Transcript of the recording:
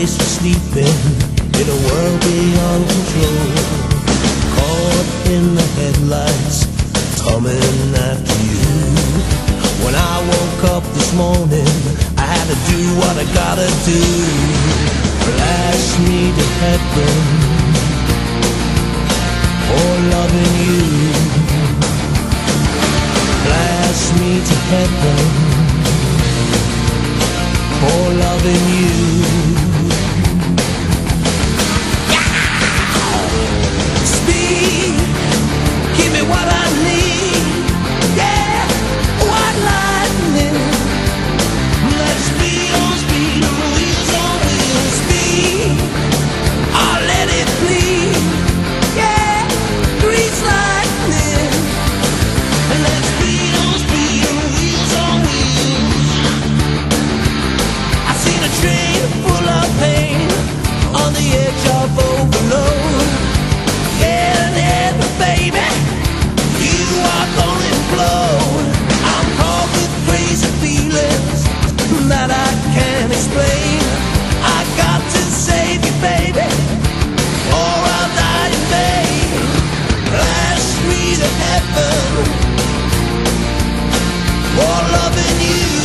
place to sleep in In a world beyond control. Caught in the headlights Coming after you. When I woke up this morning I had to do what I gotta do. Blast me to heaven For loving you. Blast me to heaven for loving you. that I can't explain. I got to save you, baby, or I'll die in vain. Last me to heaven for loving you.